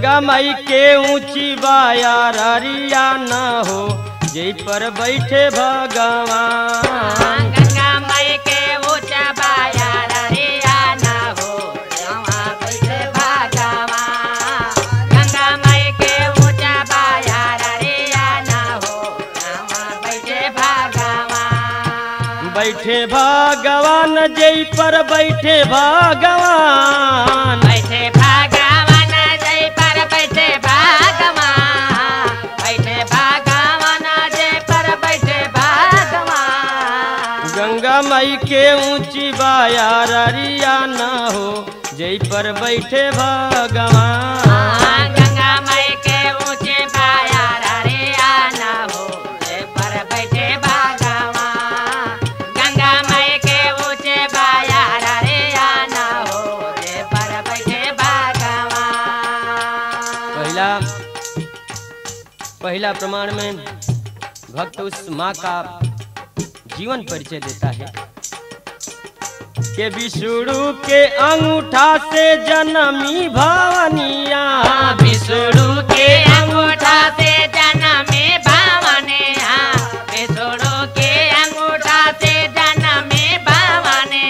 गंगा माई के ऊँची बाया ररिया न हो जई पर बैठे भगवान। गंगा माई के ऊँचा बाया ररिया ना हो बैठे भगवान। गंगा माई के ऊँचा बाया ररिया ना हो बैठे भगवान। बैठे भगवान जई पर बैठे भगवान। माई के ऊँची बाया ररिया न हो जई पर बैठे भगवान। गंगा माई के ऊँचे हो जय पर बैठे भगवान। गंगा माई के ऊँचे हो जय पर बैठे भगवान। पहला पहला प्रमाण में भक्त उस माँ का जीवन परिचय देता है। के विष्णु के अंगूठा से जन्मी भवनिया। विष्णु के अंगूठा से जन्मे भावने विष्णु के अंगूठा से जन्मे भावने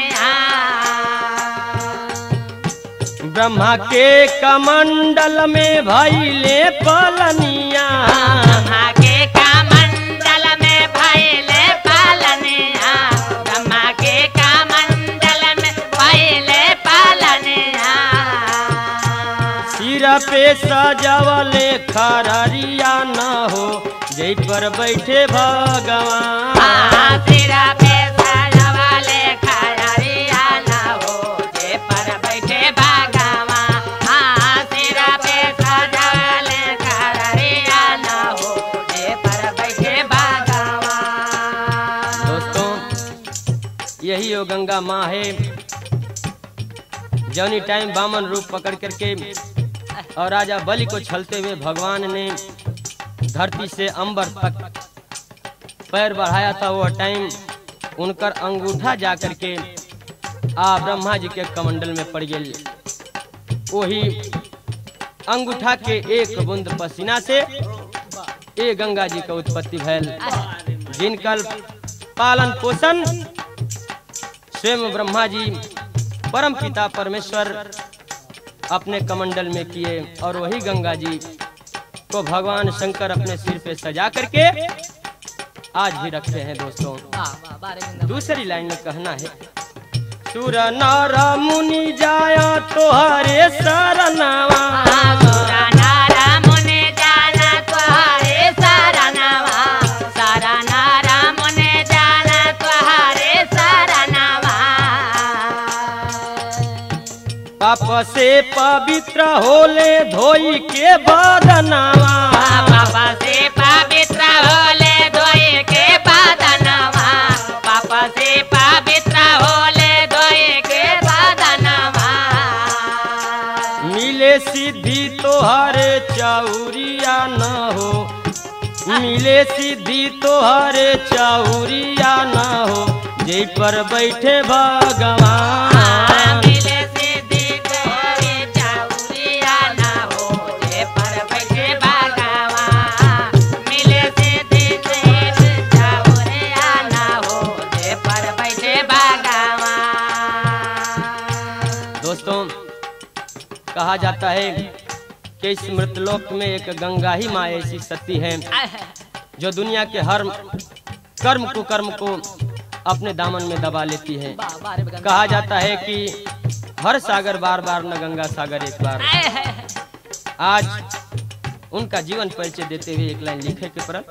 ब्रह्मा के कमंडल में भैले पलनिया। पे न हो पर बैठे भगवान। पे सजवाले खयरिया ना हो जे पर बैठे भगवान। हाँ ना हो पर बैठे भगवान। दोस्तों यही वो गंगा माँ है। जौनी टाइम बामन रूप पकड़ करके और राजा बलि को छलते हुए भगवान ने धरती से अंबर तक पैर बढ़ाया था। वो टाइम उनकर अंगूठा जा करके आ ब्रह्मा जी के कमंडल में पड़ गई वही अंगूठा के एक बूंद पसीना से ये गंगा जी का उत्पत्ति भैल जिनकर पालन पोषण स्वयं ब्रह्मा जी परम पिता परमेश्वर अपने कमंडल में किए और वही गंगा जी को भगवान शंकर अपने सिर पे सजा करके आज भी रखते हैं दोस्तों। दूसरी लाइन में कहना है सुर नारा मुनि जाया तोहरे शरणवा पाप से पवित्र होले धोई के बदनावा। पापा से पवित्र होले धोए के बदनवा। पापा से पवित्र होले धोए के बदनवा। मिले सिद्धि तोहरे चौरिया न हो। मिले सिद्धि तोहरे चौरिया न हो। जय पर बैठे भगवान। कहा जाता है कि इस मृतलोक में एक गंगा ही माँ ऐसी सती है, जो दुनिया के हर कर्म कुकर्म को अपने दामन में दबा लेती है। कहा जाता है कि हर सागर बार बार न गंगा सागर एक बार। आज उनका जीवन परिचय देते हुए एक लाइन लिखे के पर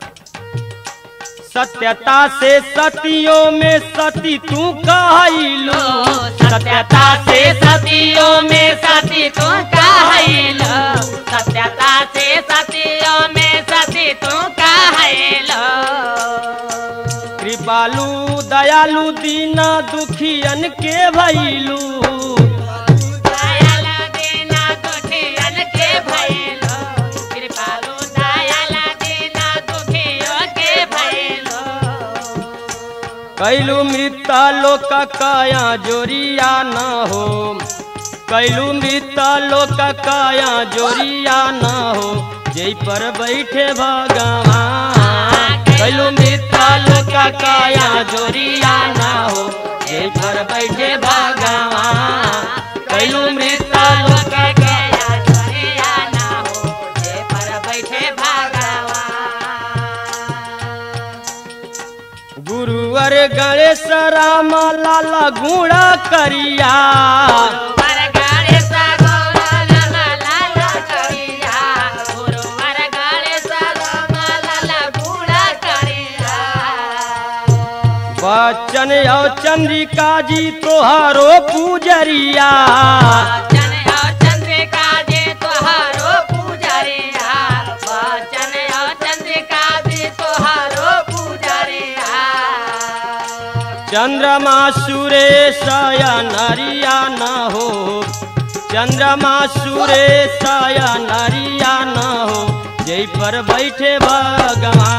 सत्यता से सतियों में सती तू कहलू सत्यता से सतियों में सती तू कहलो सत्यता से सतियों में सती तू कहलो कृपालु, दयालु, दीना दुखियन के भैलू कैलू मृता लोक काया जोरिया न हो। कैलू मिता लोक काया जोरिया न हो। जय पर बैठे भगवान। कैलू मिता लोक काया जोरिया न हो। जय पर बैठे भगवान। कैलू मिता लोक गया राम लाल गुणा करिया। चन बच्चन और चंद्रिका जी तोहारो पूजरिया। चंद्रमा सुरेश नरिया न हो। चंद्रमा सुरेश नरिया न हो। जय पर बैठे भगवान